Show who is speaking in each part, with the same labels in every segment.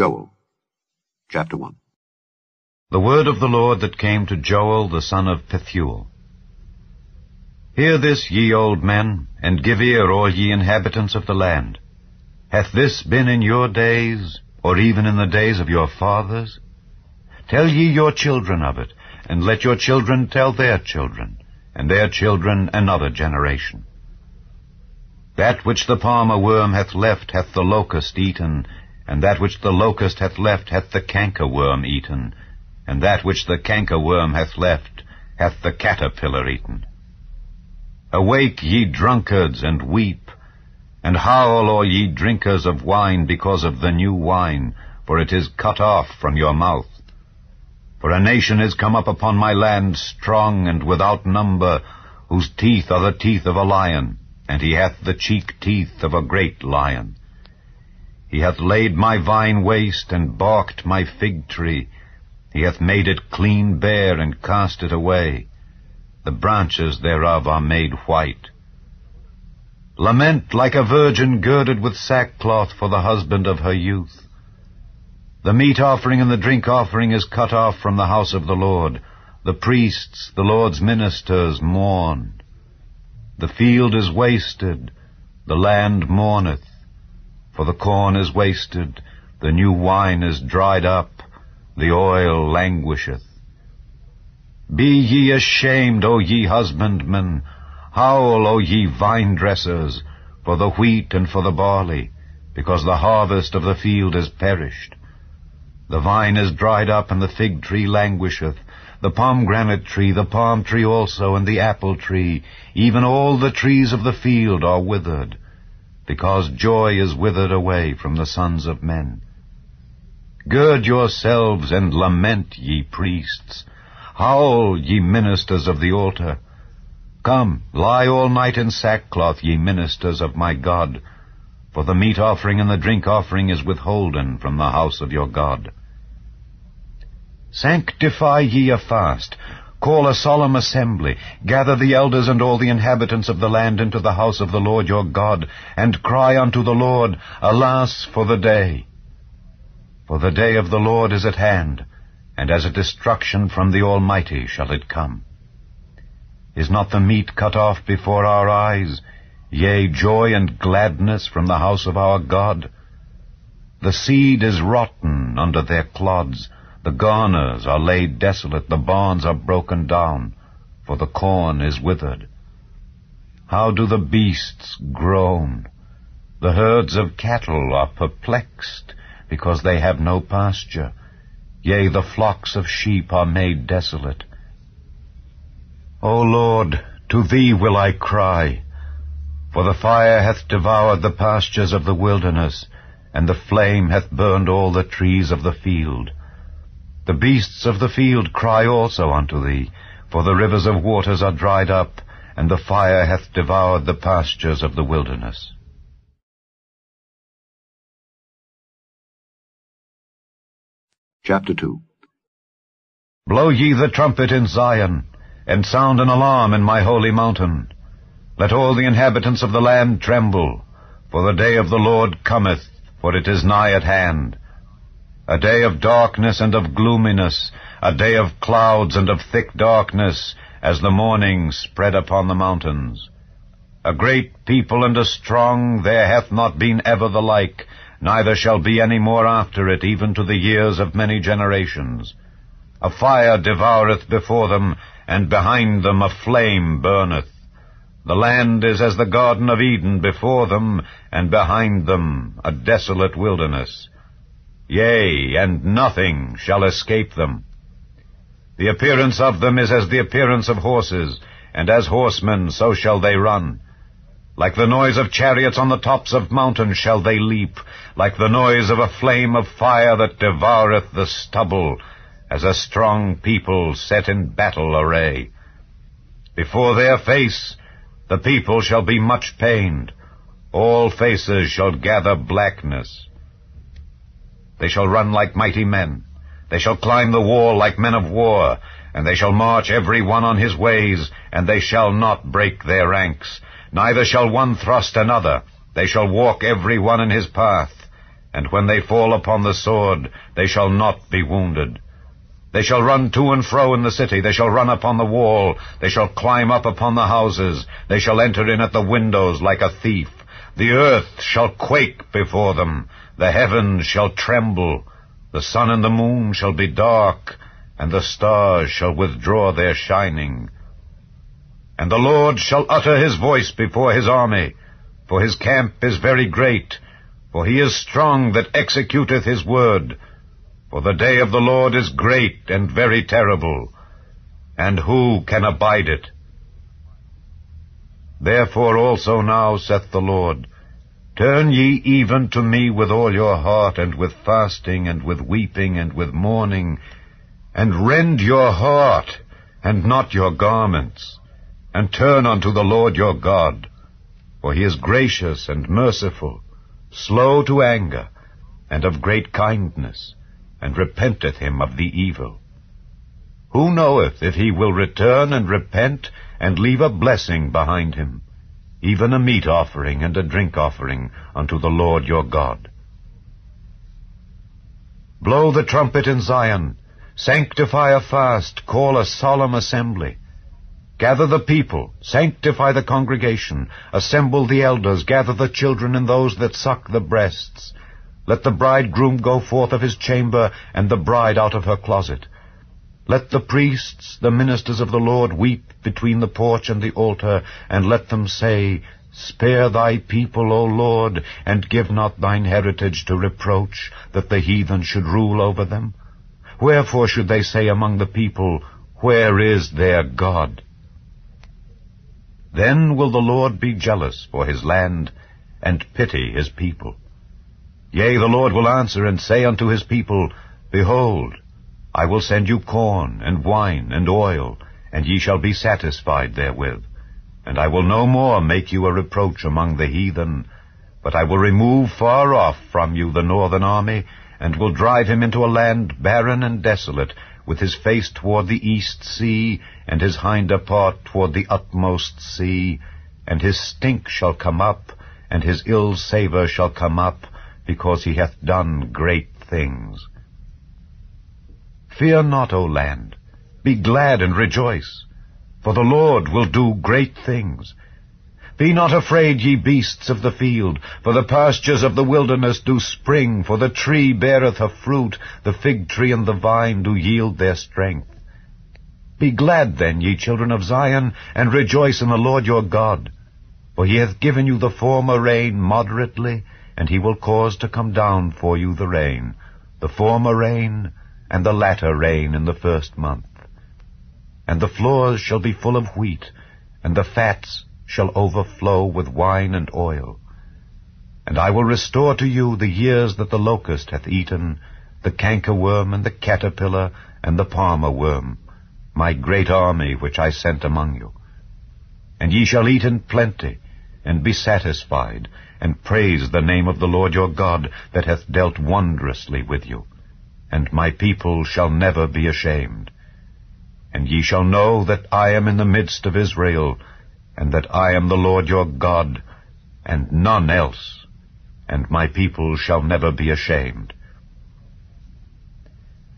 Speaker 1: Joel, chapter 1
Speaker 2: The word of the Lord that came to Joel the son of Pethuel. Hear this, ye old men, and give ear, all ye inhabitants of the land. Hath this been in your days, or even in the days of your fathers? Tell ye your children of it, and let your children tell their children, and their children another generation. That which the palmer worm hath left hath the locust eaten, and that which the locust hath left hath the canker worm eaten, and that which the canker worm hath left hath the caterpillar eaten. Awake, ye drunkards, and weep, and howl, all ye drinkers of wine, because of the new wine, for it is cut off from your mouth. For a nation is come up upon my land strong and without number, whose teeth are the teeth of a lion, and he hath the cheek teeth of a great lion. He hath laid my vine waste, and barked my fig tree. He hath made it clean bare, and cast it away. The branches thereof are made white. Lament like a virgin girded with sackcloth for the husband of her youth. The meat offering and the drink offering is cut off from the house of the Lord. The priests, the Lord's ministers, mourn. The field is wasted, the land mourneth. For the corn is wasted, the new wine is dried up, the oil languisheth. Be ye ashamed, O ye husbandmen, howl, O ye vine dressers, for the wheat and for the barley, because the harvest of the field is perished. The vine is dried up, and the fig tree languisheth, the pomegranate tree, the palm tree also, and the apple tree, even all the trees of the field are withered because joy is withered away from the sons of men. Gird yourselves and lament, ye priests. Howl, ye ministers of the altar. Come, lie all night in sackcloth, ye ministers of my God, for the meat offering and the drink offering is withholden from the house of your God. Sanctify ye a fast, Call a solemn assembly, gather the elders and all the inhabitants of the land into the house of the Lord your God, and cry unto the Lord, Alas for the day! For the day of the Lord is at hand, and as a destruction from the Almighty shall it come. Is not the meat cut off before our eyes, yea, joy and gladness from the house of our God? The seed is rotten under their clods, the garners are laid desolate, the barns are broken down, for the corn is withered. How do the beasts groan? The herds of cattle are perplexed, because they have no pasture. Yea, the flocks of sheep are made desolate. O Lord, to thee will I cry, for the fire hath devoured the pastures of the wilderness, and the flame hath burned all the trees of the field. The beasts of the field cry also unto thee, for the rivers of waters are dried up, and the fire hath devoured the pastures of the wilderness.
Speaker 1: Chapter 2
Speaker 2: Blow ye the trumpet in Zion, and sound an alarm in my holy mountain. Let all the inhabitants of the land tremble, for the day of the Lord cometh, for it is nigh at hand a day of darkness and of gloominess, a day of clouds and of thick darkness, as the morning spread upon the mountains. A great people and a strong, there hath not been ever the like, neither shall be any more after it, even to the years of many generations. A fire devoureth before them, and behind them a flame burneth. The land is as the Garden of Eden before them, and behind them a desolate wilderness. Yea, and nothing shall escape them. The appearance of them is as the appearance of horses, and as horsemen so shall they run. Like the noise of chariots on the tops of mountains shall they leap, like the noise of a flame of fire that devoureth the stubble, as a strong people set in battle array. Before their face the people shall be much pained, all faces shall gather blackness. They shall run like mighty men. They shall climb the wall like men of war, and they shall march every one on his ways, and they shall not break their ranks. Neither shall one thrust another. They shall walk every one in his path. and when they fall upon the sword, they shall not be wounded. They shall run to and fro in the city, they shall run upon the wall, they shall climb up upon the houses, they shall enter in at the windows like a thief. The earth shall quake before them, the heavens shall tremble, the sun and the moon shall be dark, and the stars shall withdraw their shining. And the Lord shall utter his voice before his army, for his camp is very great, for he is strong that executeth his word. For the day of the Lord is great and very terrible, and who can abide it? Therefore also now, saith the Lord, Turn ye even to me with all your heart, and with fasting, and with weeping, and with mourning, and rend your heart, and not your garments, and turn unto the Lord your God, for he is gracious and merciful, slow to anger, and of great kindness, and repenteth him of the evil. Who knoweth if he will return and repent, and leave a blessing behind him, even a meat offering and a drink offering unto the Lord your God? Blow the trumpet in Zion, sanctify a fast, call a solemn assembly. Gather the people, sanctify the congregation, assemble the elders, gather the children and those that suck the breasts, let the bridegroom go forth of his chamber, and the bride out of her closet. Let the priests, the ministers of the Lord, weep between the porch and the altar, and let them say, Spare thy people, O Lord, and give not thine heritage to reproach, that the heathen should rule over them. Wherefore should they say among the people, Where is their God? Then will the Lord be jealous for his land, and pity his people. Yea, the Lord will answer and say unto his people, Behold, I will send you corn, and wine, and oil, and ye shall be satisfied therewith. And I will no more make you a reproach among the heathen, but I will remove far off from you the northern army, and will drive him into a land barren and desolate, with his face toward the east sea, and his hinder part toward the utmost sea. And his stink shall come up, and his ill savour shall come up, because he hath done great things. Fear not, O land, be glad and rejoice, for the Lord will do great things. Be not afraid, ye beasts of the field, for the pastures of the wilderness do spring, for the tree beareth her fruit, the fig tree and the vine do yield their strength. Be glad then, ye children of Zion, and rejoice in the Lord your God, for he hath given you the former rain moderately, and he will cause to come down for you the rain, the former rain, and the latter rain in the first month. And the floors shall be full of wheat, and the fats shall overflow with wine and oil. And I will restore to you the years that the locust hath eaten, the cankerworm, and the caterpillar, and the palmer worm, my great army which I sent among you. And ye shall eat in plenty, and be satisfied, and praise the name of the Lord your God that hath dealt wondrously with you. And my people shall never be ashamed. And ye shall know that I am in the midst of Israel, and that I am the Lord your God, and none else, and my people shall never be ashamed.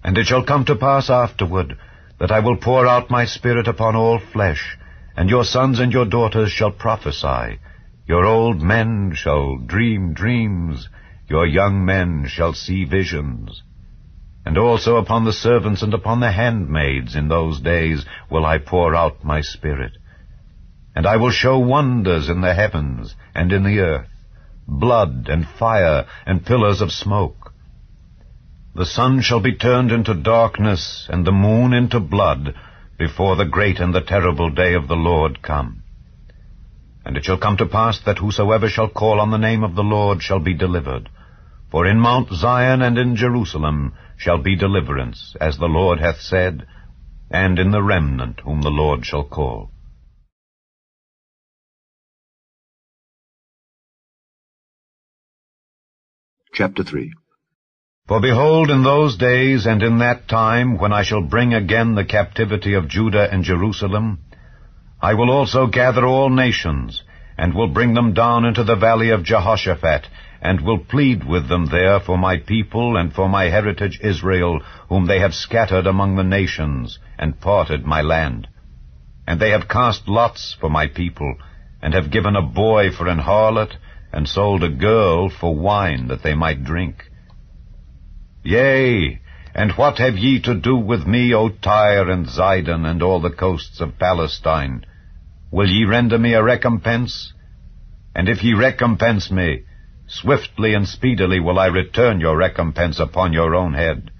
Speaker 2: And it shall come to pass afterward, that I will pour out my Spirit upon all flesh, and your sons and your daughters shall prophesy, your old men shall dream dreams, your young men shall see visions. And also upon the servants and upon the handmaids in those days will I pour out my spirit. And I will show wonders in the heavens and in the earth, blood and fire and pillars of smoke. The sun shall be turned into darkness and the moon into blood before the great and the terrible day of the Lord come. And it shall come to pass that whosoever shall call on the name of the Lord shall be delivered. For in Mount Zion and in Jerusalem shall be deliverance, as the Lord hath said, and in the remnant whom the Lord shall call.
Speaker 1: Chapter 3
Speaker 2: For behold, in those days and in that time, when I shall bring again the captivity of Judah and Jerusalem, I will also gather all nations, and will bring them down into the valley of Jehoshaphat, and will plead with them there for my people and for my heritage Israel, whom they have scattered among the nations, and parted my land. And they have cast lots for my people, and have given a boy for an harlot, and sold a girl for wine that they might drink. Yea, and what have ye to do with me, O Tyre and Zidon, and all the coasts of Palestine? Will ye render me a recompense? And if ye recompense me, swiftly and speedily will I return your recompense upon your own head.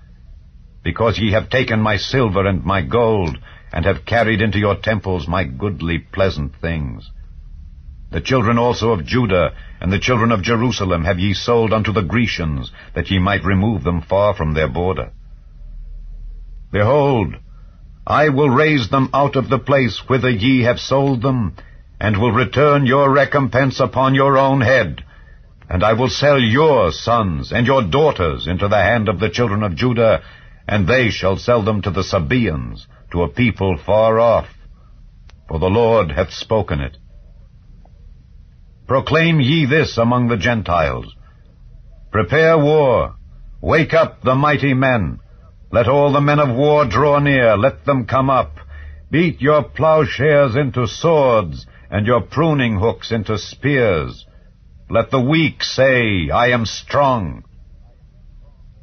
Speaker 2: Because ye have taken my silver and my gold, and have carried into your temples my goodly pleasant things. The children also of Judah and the children of Jerusalem have ye sold unto the Grecians, that ye might remove them far from their border. Behold, I will raise them out of the place whither ye have sold them, and will return your recompense upon your own head. And I will sell your sons and your daughters into the hand of the children of Judah, and they shall sell them to the Sabaeans, to a people far off. For the Lord hath spoken it. Proclaim ye this among the Gentiles. Prepare war. Wake up the mighty men. Let all the men of war draw near. Let them come up. Beat your plowshares into swords, and your pruning hooks into spears. Let the weak say, I am strong.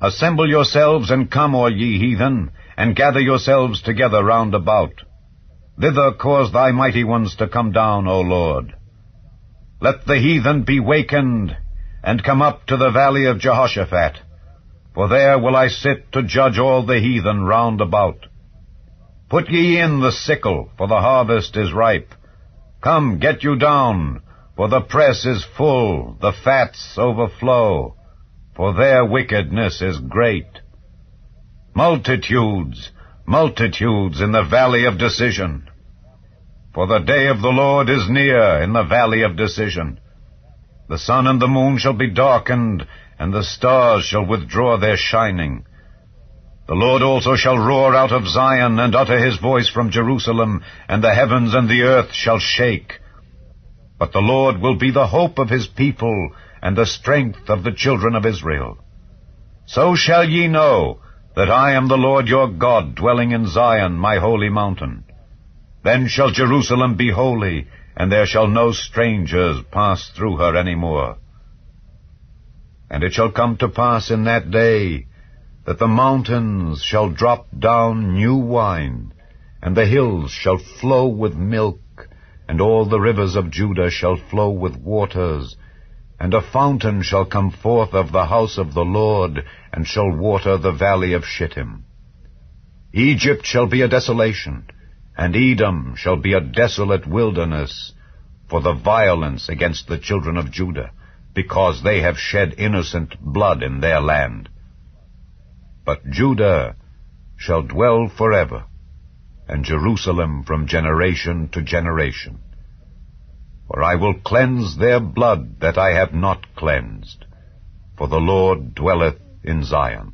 Speaker 2: Assemble yourselves and come, all ye heathen, and gather yourselves together round about. Thither cause thy mighty ones to come down, O Lord. Let the heathen be wakened, and come up to the valley of Jehoshaphat, for there will I sit to judge all the heathen round about. Put ye in the sickle, for the harvest is ripe. Come, get you down, for the press is full, the fats overflow, for their wickedness is great. Multitudes, multitudes in the valley of decision. For the day of the Lord is near in the valley of decision. The sun and the moon shall be darkened, and the stars shall withdraw their shining. The Lord also shall roar out of Zion, and utter his voice from Jerusalem, and the heavens and the earth shall shake. The Lord will be the hope of his people, and the strength of the children of Israel. So shall ye know that I am the Lord your God, dwelling in Zion, my holy mountain. Then shall Jerusalem be holy, and there shall no strangers pass through her any more. And it shall come to pass in that day that the mountains shall drop down new wine, and the hills shall flow with milk, and all the rivers of Judah shall flow with waters, and a fountain shall come forth of the house of the Lord, and shall water the valley of Shittim. Egypt shall be a desolation, and Edom shall be a desolate wilderness for the violence against the children of Judah, because they have shed innocent blood in their land. But Judah shall dwell forever, and Jerusalem from generation to generation. For I will cleanse their blood that I have not cleansed, for the Lord dwelleth in Zion.